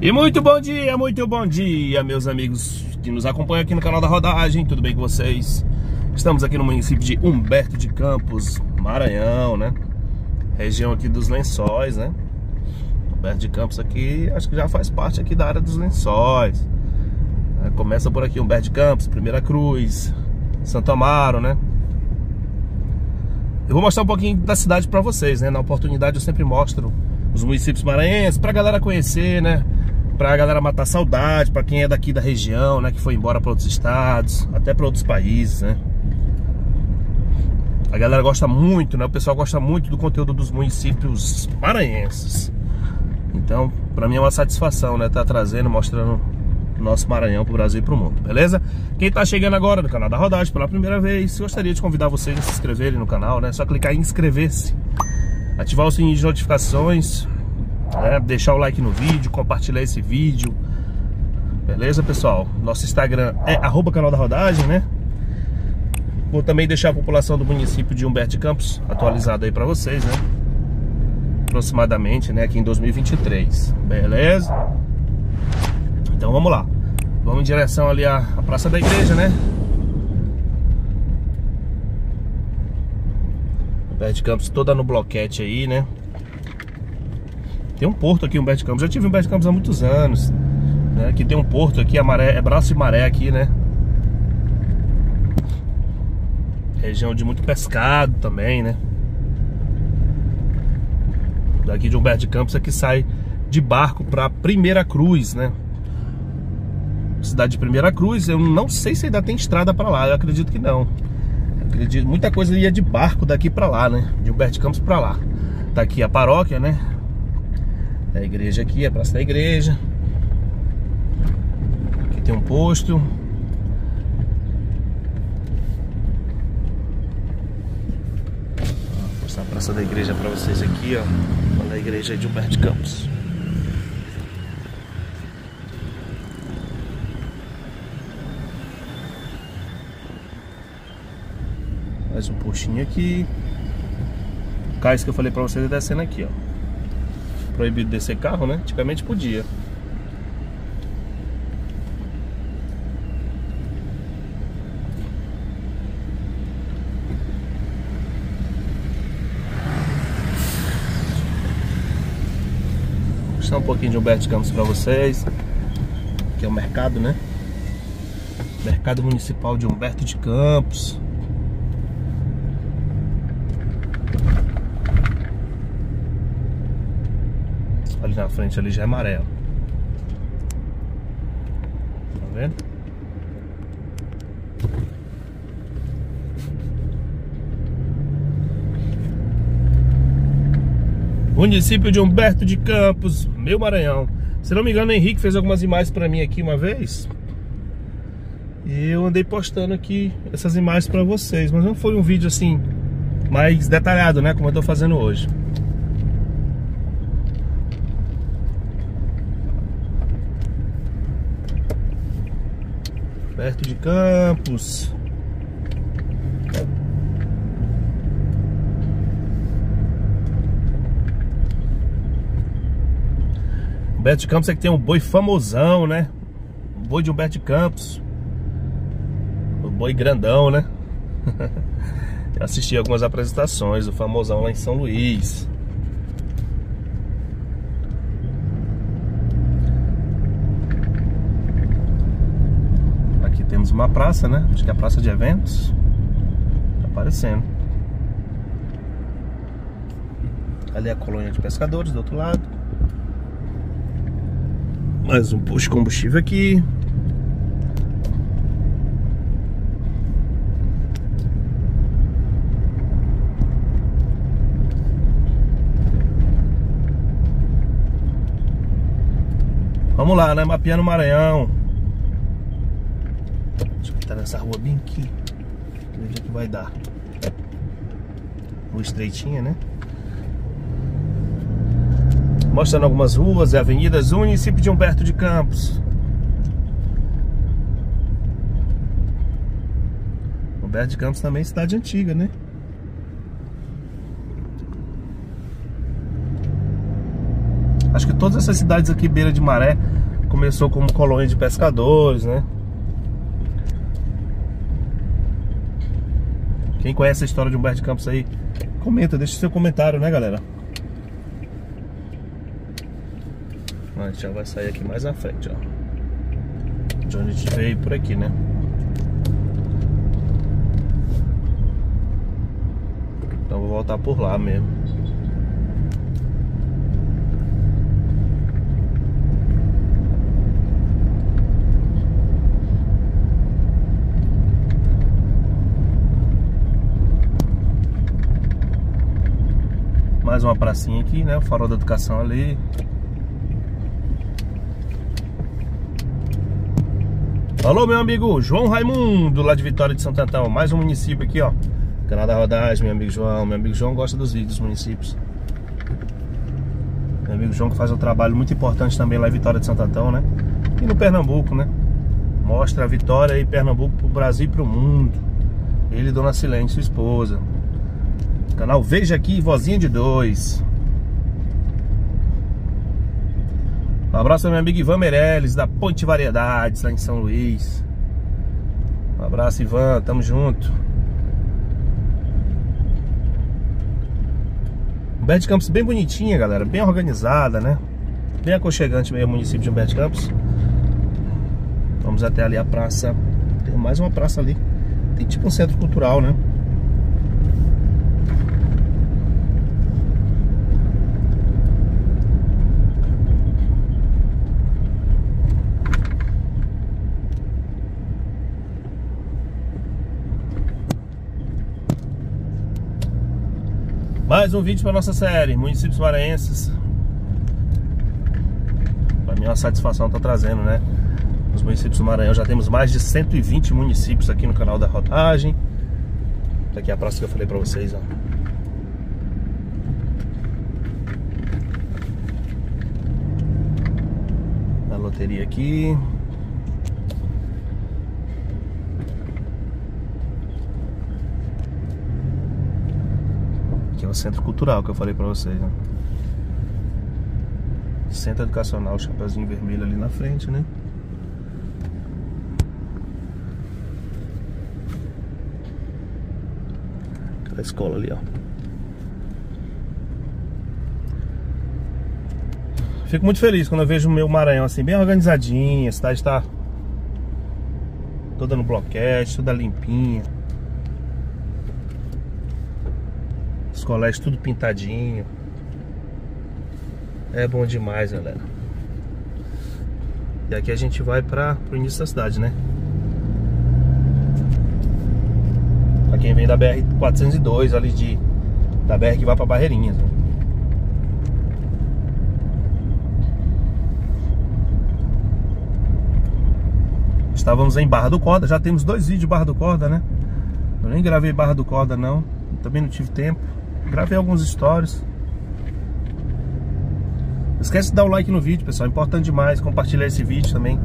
E muito bom dia, muito bom dia, meus amigos que nos acompanham aqui no canal da Rodagem, tudo bem com vocês? Estamos aqui no município de Humberto de Campos, Maranhão, né? Região aqui dos lençóis, né? Humberto de Campos aqui, acho que já faz parte aqui da área dos lençóis. É, começa por aqui Humberto de Campos, Primeira Cruz, Santo Amaro, né? Eu vou mostrar um pouquinho da cidade para vocês, né? Na oportunidade eu sempre mostro os municípios maranhenses pra galera conhecer, né? Pra galera matar saudade, pra quem é daqui da região, né, que foi embora para outros estados, até para outros países, né? A galera gosta muito, né? O pessoal gosta muito do conteúdo dos municípios maranhenses. Então, para mim é uma satisfação, né, tá trazendo, mostrando o nosso Maranhão pro Brasil e pro mundo, beleza? Quem tá chegando agora no canal da Rodagem pela primeira vez, gostaria de convidar vocês a se inscreverem no canal, né? Só clicar em inscrever-se, ativar o sininho de notificações né? Deixar o like no vídeo, compartilhar esse vídeo. Beleza, pessoal? Nosso Instagram é arroba canal da rodagem, né? Vou também deixar a população do município de Humberto de Campos atualizada aí pra vocês, né? Aproximadamente, né? Aqui em 2023. Beleza? Então vamos lá. Vamos em direção ali à, à Praça da Igreja, né? Humberto de Campos toda no bloquete aí, né? Tem um porto aqui, Humberto Campos. Já tive um Humberto Campos há muitos anos. Né? Aqui tem um porto aqui, a maré, é braço de maré aqui, né? Região de muito pescado também, né? Daqui de Humberto de Campos é que sai de barco para Primeira Cruz, né? Cidade de Primeira Cruz, eu não sei se ainda tem estrada para lá, eu acredito que não. Acredito, muita coisa ia de barco daqui para lá, né? De Humberto de Campos para lá. Tá aqui a paróquia, né? A igreja aqui, a praça da igreja. Aqui tem um posto. Vou mostrar a praça da igreja para vocês aqui, ó. Olha a igreja de Humberto Campos. Mais um postinho aqui. O cais que eu falei para vocês é descendo aqui, ó proibido descer carro, né? Antigamente podia. Mostrar um pouquinho de Humberto Campos para vocês. Aqui é o mercado, né? Mercado Municipal de Humberto de Campos. Na frente ali já é amarelo. Tá vendo? Município de Humberto de Campos, meu Maranhão. Se não me engano, o Henrique fez algumas imagens para mim aqui uma vez. E eu andei postando aqui essas imagens para vocês, mas não foi um vídeo assim mais detalhado, né, como eu tô fazendo hoje. Perto de Campos. Humberto de Campos é que tem um boi famosão, né? O boi de Humberto de Campos. O boi grandão, né? Eu assisti algumas apresentações do famosão lá em São Luís. temos uma praça, né? Acho que é a praça de eventos. Tá aparecendo. Ali é a colônia de pescadores do outro lado. Mais um posto de combustível aqui. Vamos lá, né? Mapeando o Maranhão tá nessa rua bem aqui. Veja que vai dar. Rua estreitinha, né? Mostrando algumas ruas e avenidas do município de Humberto de Campos. Humberto de Campos também é cidade antiga, né? Acho que todas essas cidades aqui, beira de maré, começou como colônia de pescadores, né? Quem conhece a história de Humberto de Campos aí, comenta, deixa seu comentário, né, galera? A gente já vai sair aqui mais à frente, ó. De onde a gente veio por aqui, né? Então vou voltar por lá mesmo. Mais uma pracinha aqui, né? O farol da educação ali. Alô, meu amigo João Raimundo, lá de Vitória de Santo Antão. Mais um município aqui, ó. Canal da Rodagem, meu amigo João. Meu amigo João gosta dos vídeos dos municípios. Meu amigo João que faz um trabalho muito importante também lá em Vitória de Santo Antão, né? E no Pernambuco, né? Mostra a Vitória e Pernambuco pro Brasil e pro mundo. Ele e Dona Silene, sua esposa. Canal Veja Aqui, vozinha de dois. Um abraço ao meu amigo Ivan Meirelles, da Ponte Variedades, lá em São Luís. Um abraço, Ivan, tamo junto. Humberto de Campos bem bonitinha, galera, bem organizada, né? Bem aconchegante meio o município de Humberto de Campos. Vamos até ali a praça. Tem mais uma praça ali. Tem tipo um centro cultural, né? Mais um vídeo para nossa série, municípios maranhenses. Para mim é uma satisfação estar tá trazendo, né? Os municípios do Maranhão já temos mais de 120 municípios aqui no canal da Rodagem. Tá aqui a praça que eu falei para vocês, ó. A loteria aqui. Centro cultural que eu falei pra vocês, né? Centro educacional, o chapeuzinho vermelho ali na frente, né? Aquela escola ali, ó. Fico muito feliz quando eu vejo o meu Maranhão assim, bem organizadinho, a cidade tá toda no bloquete, toda limpinha. Colégios tudo pintadinho. É bom demais, galera. E aqui a gente vai para o início da cidade, né? Pra quem vem da BR 402 ali de da BR que vai para Barreirinhas. Né? Estávamos em Barra do Corda, já temos dois vídeos de Barra do Corda, né? Eu nem gravei Barra do Corda não, também não tive tempo. Gravei alguns stories. Não esquece de dar o like no vídeo, pessoal. É importante demais compartilhar esse vídeo também.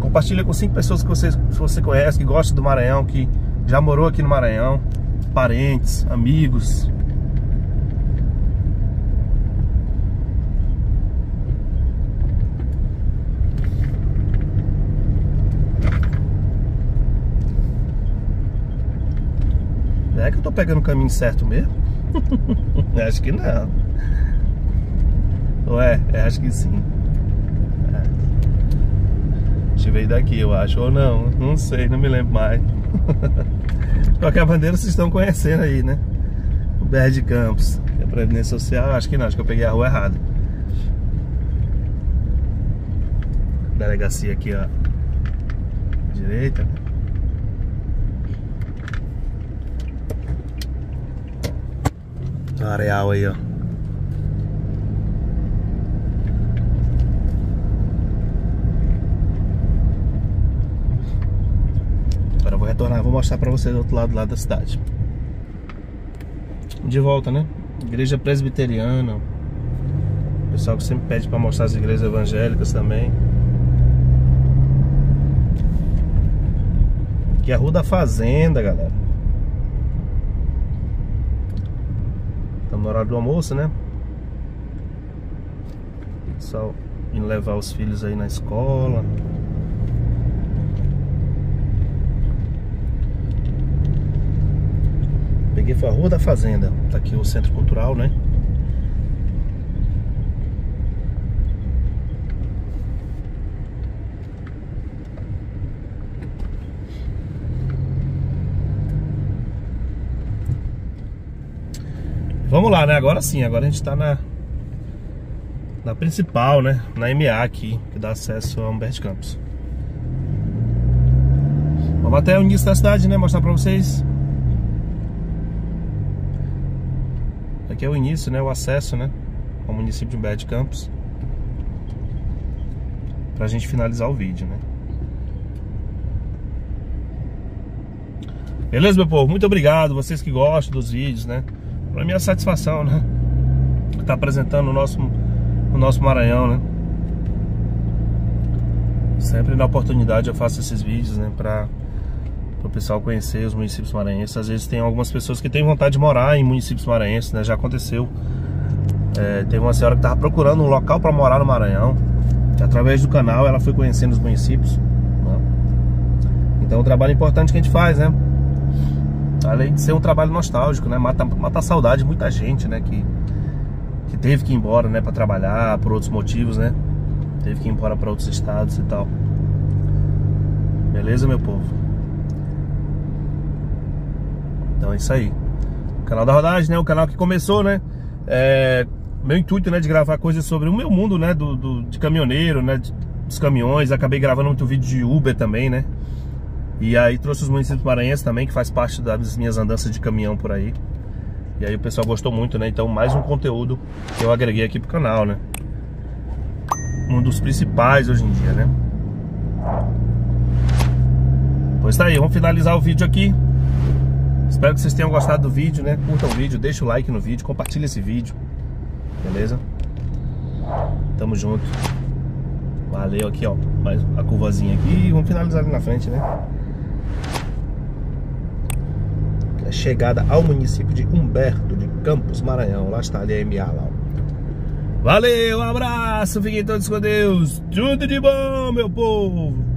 Compartilha com cinco pessoas que você, que você conhece, que gostam do Maranhão, que já morou aqui no Maranhão. Parentes, amigos. É que eu tô pegando o caminho certo mesmo? acho que não. Ué, acho que sim. É. Veio daqui, eu acho, ou não. Não sei, não me lembro mais. Qualquer bandeira vocês estão conhecendo aí, né? O BR de Campos. É Previdência Social, acho que não, acho que eu peguei a rua errada. Delegacia aqui, ó. Direita, né? Areal aí, ó. Agora eu vou retornar, vou mostrar pra vocês do outro lado, lado da cidade. De volta, né? Igreja presbiteriana. O pessoal que sempre pede pra mostrar as igrejas evangélicas também. Aqui é a Rua da Fazenda, galera. Estamos no horário do almoço, né? Pessoal indo levar os filhos aí na escola. Peguei foi a Rua da Fazenda. Tá aqui o Centro Cultural, né? Vamos lá, né? Agora sim, agora a gente tá na na principal, né? Na MA aqui, que dá acesso a Humberto Campos. Vamos até o início da cidade, né? Mostrar pra vocês. Aqui é o início, né? O acesso, né? Ao município de Humberto Campos. Pra gente finalizar o vídeo, né? Beleza, meu povo? Muito obrigado, vocês que gostam dos vídeos, né? Pra minha satisfação, né? Tá apresentando o nosso, o nosso Maranhão, né? Sempre na oportunidade eu faço esses vídeos, né? Pra, o pessoal conhecer os municípios maranhenses. Às vezes tem algumas pessoas que têm vontade de morar em municípios maranhenses, né? Já aconteceu. É, teve uma senhora que tava procurando um local para morar no Maranhão. Que através do canal ela foi conhecendo os municípios. Né? Então é um trabalho importante que a gente faz, né? Além de ser um trabalho nostálgico, né? Mata, mata a saudade de muita gente, né? Que, que teve que ir embora, né? Pra trabalhar, por outros motivos, né? Teve que ir embora para outros estados e tal. Beleza, meu povo? Então é isso aí. O canal da rodagem, né? O canal que começou, né? É, meu intuito, né? De gravar coisas sobre o meu mundo, né? Do, do de caminhoneiro, né? Dos caminhões. Acabei gravando muito vídeo de Uber também, né? E aí trouxe os municípios maranhenses também, que faz parte das minhas andanças de caminhão por aí. E aí o pessoal gostou muito, né? Então mais um conteúdo que eu agreguei aqui pro canal, né? Um dos principais hoje em dia, né? Pois tá aí, vamos finalizar o vídeo aqui. Espero que vocês tenham gostado do vídeo, né? Curta o vídeo, deixa o like no vídeo, compartilha esse vídeo. Beleza? Tamo junto. Valeu aqui, ó. Mais a curvazinha aqui e vamos finalizar ali na frente, né? a chegada ao município de Humberto de Campos, Maranhão. Lá está ali a MA lá. Valeu, um abraço, fiquem todos com Deus. Tudo de bom, meu povo.